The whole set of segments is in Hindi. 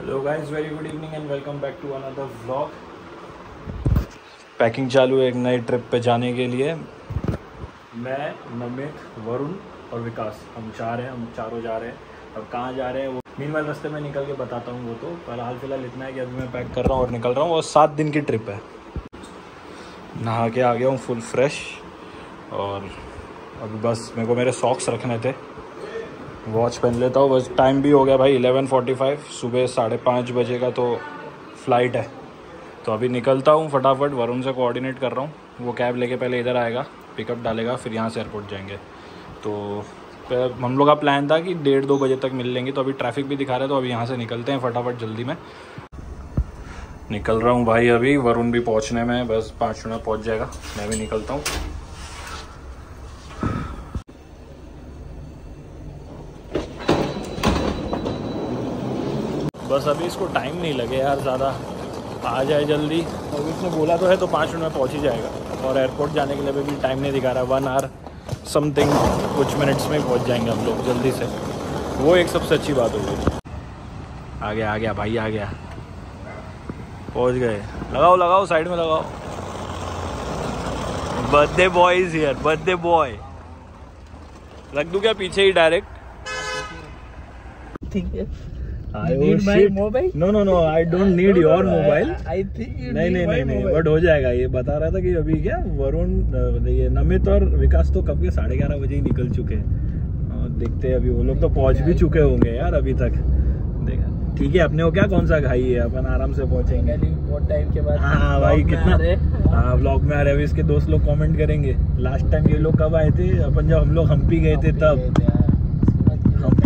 Hello guys very good evening and welcome back to another vlog packing चालू है एक नए ट्रिप पे जाने के लिए। मैं नमित वरुण और विकास हम चार हैं हम चारों जा रहे हैं। अब कहाँ जा रहे हैं वो? मीन वाले रास्ते में निकल के बताता हूँ वो तो। पर हाल फ़िलहाल इतना है कि अभी मैं पैक कर रहा हूँ और निकल रहा हूँ। और सात दिन की ट्रिप है। नहा के आ गया हूँ फुल फ्रेश और अभी बस मेरे को मेरे सॉक्स रखने थे। वॉच पहन लेता हूँ। बस टाइम भी हो गया भाई 11:45 सुबह साढ़े पाँच बजे का तो फ़्लाइट है। तो अभी निकलता हूँ फटाफट, वरुण से कोऑर्डिनेट कर रहा हूँ। वो कैब लेके पहले इधर आएगा पिकअप डालेगा, फिर यहाँ से एयरपोर्ट जाएँगे। तो हम लोग का प्लान था कि डेढ़ दो बजे तक मिल लेंगे। तो अभी ट्रैफ़िक भी दिखा रहे तो अभी यहाँ से निकलते हैं फटाफट जल्दी में। निकल रहा हूँ भाई अभी, वरुण भी पहुँचने में बस पाँच मिनट पहुँच जाएगा। मैं भी निकलता हूँ। बस अभी इसको टाइम नहीं लगे यार ज़्यादा। आ जाए जल्दी। और उसने बोला तो है तो पाँच मिनट में पहुँच ही जाएगा। और एयरपोर्ट जाने के लिए भी टाइम नहीं दिखा रहा। वन आवर समथिंग कुछ मिनट्स में पहुँच जाएँगे हम लोग जल्दी से। वो एक सबसे अच्छी बात होगी आ गया आ गया भाई, आ गया। पहुँच गए। लगाओ लगाओ साइड में लगाओ। Birthday boy is here birthday boy रख दूँ क्या पीछे ही डायरेक्ट ठीक है। I need oh my shit. mobile? No, no, no. I don't need your mobile. I think नहीं नहीं नहीं नहीं बट हो जाएगा ये बता रहा था कि अभी क्या वरुण ये नमित और विकास तो कब के साढ़े ग्यारह बजे ही निकल चुके हैं। देखते हैं अभी वो लोग तो पहुँच भी चुके होंगे यार अभी तक। देखा। ठीक है अपने को क्या कौन सा खाई है? अपन आराम से पहुँचेंगे। बहुत टाइम के बाद हाँ भाई कितना हाँ। ब्लॉग में आ रहे अभी इसके दोस्त लोग कमेंट करेंगे। लास्ट टाइम ये लोग कब आए थे? अपन जब हम लोग हम्पी गए थे तब। हम्पी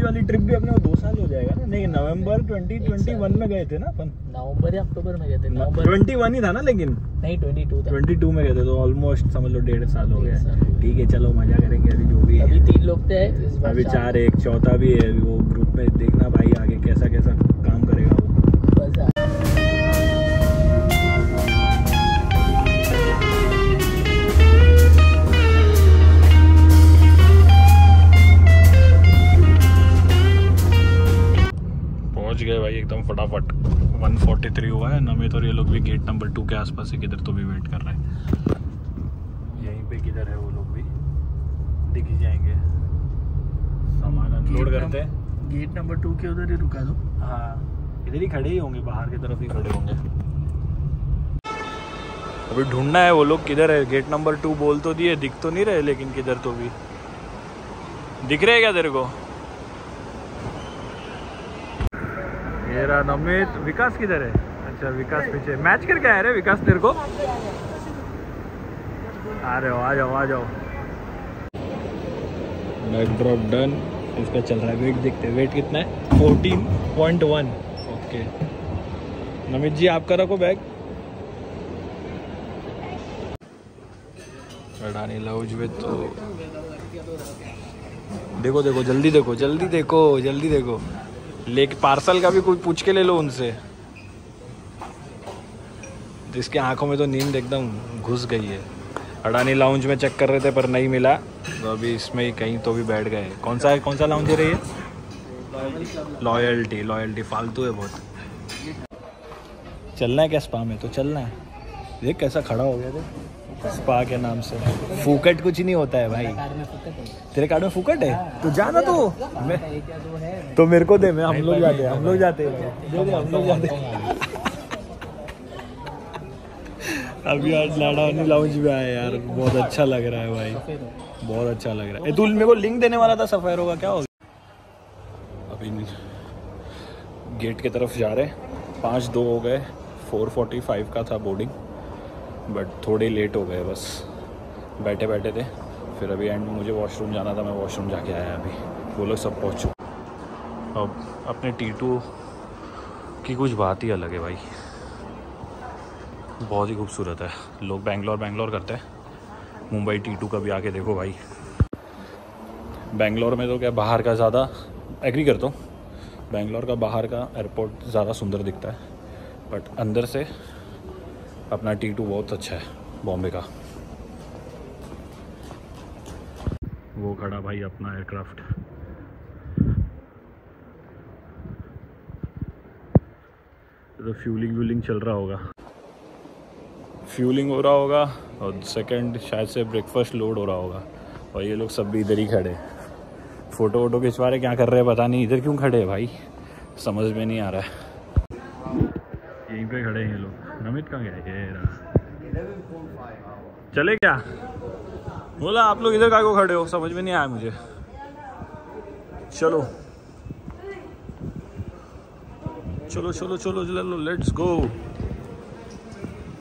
वाली ट्रिप भी अपने दो साल हो जाएगा ना? नहीं नवंबर 2021 में गए थे ना अपन। नवंबर या अक्टूबर में गए थे। नवंबर 21 ही था ना लेकिन? नहीं ट्वेंटी टू था। 22 में गए थे तो ऑलमोस्ट समझ लो डेढ़ साल हो गया। ठीक है चलो मज़ा करेंगे अभी जो भी अभी तीन लोग थे अभी चार। एक चौथा भी है वो ग्रुप में देखना भाई आगे कैसा कैसा भाई एकदम फटाफट। 143 हुआ है नमित और ये लोग भी गेट नंबर टू के आसपास ही किधर तो भी वेट कर रहे हैं। यहीं पे किधर है वो लोग भी? दिख ही जाएँगे। सामान अनलोड करते हैं। गेट नंबर टू के उधर ही रुका दो। हाँ इधर ही खड़े ही होंगे बाहर की तरफ़ ही खड़े होंगे। अभी ढूंढना है वो लोग किधर है। गेट नंबर टू बोल तो दिए दिख तो नहीं रहे लेकिन किधर तो भी। दिख रहे क्या तेरे को? रहा नमित विकास किधर है? अच्छा विकास पीछे मैच करके आया रे विकास तेरे को? आ रहे हो आ जाओ आ जाओ। बैक ड्रॉप डन इसका चल रहा है वेट देखते हैं। वेट कितना है? Fourteen point one okay Namit ji, आपका रखो बैग अडानी लाउज में तो देखो देखो जल्दी देखो जल्दी देखो जल्दी देखो जल्दी देखो। लेके पार्सल का भी कोई पूछ के ले लो उनसे। जिसके आँखों में तो नींद एकदम घुस गई है। अडानी लाउंज में चेक कर रहे थे, पर नहीं मिला। तो अभी इसमें ही कहीं तो भी बैठ गए। कौन सा कौन सा लाउंज है रे ये? लॉयल्टी लॉयल्टी फालतू है बहुत। चलना है क्या स्पा में? तो चलना है। देख कैसा खड़ा हो गया थे स्पा के नाम से। फूकट कुछ नहीं होता है भाई। तेरे कार्ड में फूकट है? तो जाना तू। मैं तो मेरे को दे, मैं हम लोग जाते हम लोग जाते हम लोग जाते अभी आज लाडावनी लाउंज में आए यार। बहुत अच्छा लग रहा है भाई। बहुत अच्छा लग रहा है। तू मेरे को लिंक देने वाला था सफेरो का, क्या हो गया? अभी गेट की तरफ़ जा रहे पाँच दो हो गए। फोर फोर्टी फाइव का था बोर्डिंग बट थोड़े लेट हो गए बस। बैठे बैठे थे। फिर अभी एंड में मुझे वॉशरूम जाना था, मैं वॉशरूम जाके आया अभी। वो लोग सब पहुँच चुके। अब अपने टी टू की कुछ बात ही अलग है भाई। बहुत ही खूबसूरत है। लोग बैंगलोर बैंगलोर करते हैं। मुंबई टी टू का भी आके देखो भाई। बैंगलोर में तो क्या बाहर का ज़्यादा एग्री करता हूँ। बैंगलोर का बाहर का एयरपोर्ट ज़्यादा सुंदर दिखता है। बट अंदर से अपना टी टू बहुत अच्छा है, बॉम्बे का। वो खड़ा भाई अपना एयरक्राफ्ट। तो फ्यूलिंग व्यूलिंग चल रहा होगा। फ्यूलिंग हो रहा होगा और सेकंड शायद से ब्रेकफास्ट लोड हो रहा होगा। और ये लोग सब भी इधर ही खड़े फ़ोटो वोटो खिंचवा रहे क्या कर रहे हैं पता नहीं, इधर क्यों खड़े हैं भाई? समझ में नहीं आ रहा है। यहीं पे खड़े हैं लोग। नमित कहाँ गया? ये रहा। चले क्या? बोला आप लोग इधर का को खड़े हो समझ में नहीं आया मुझे। चलो। चलो चलो चलो चलो लेट्स गो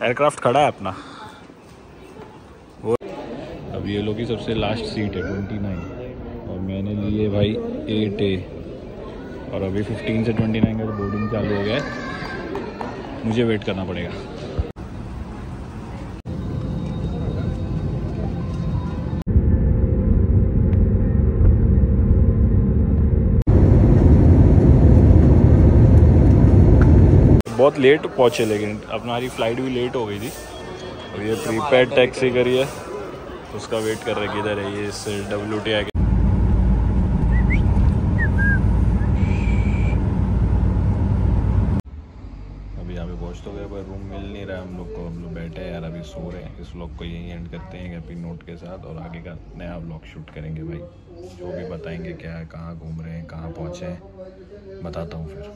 एयरक्राफ्ट खड़ा है अपना। वो अब ये लोग की सबसे लास्ट सीट है ट्वेंटी नाइन और मैंने लिए भाई एट ए और अभी फिफ्टीन से ट्वेंटी नाइन का बोर्डिंग चालू हो गया है। मुझे वेट करना पड़ेगा। बहुत लेट पहुँचे, लेकिन हमारी फ़्लाइट भी लेट हो गई थी। और ये प्रीपेड टैक्सी करी है, उसका वेट कर रहे किधर है ये डब्ल्यू टी अभी यहाँ पे पहुँच तो गए पर रूम मिल नहीं रहा है हम लोग को, हम लोग बैठे हैं यार, अभी सो रहे हैं। इस व्लॉग को यहीं एंड करते हैं हैप्पी नोट के साथ, और आगे का नया व्लॉग शूट करेंगे भाई। जो भी बताएँगे, क्या है, कहाँ घूम रहे हैं, कहाँ पहुँचे हैं, बताता हूँ फिर।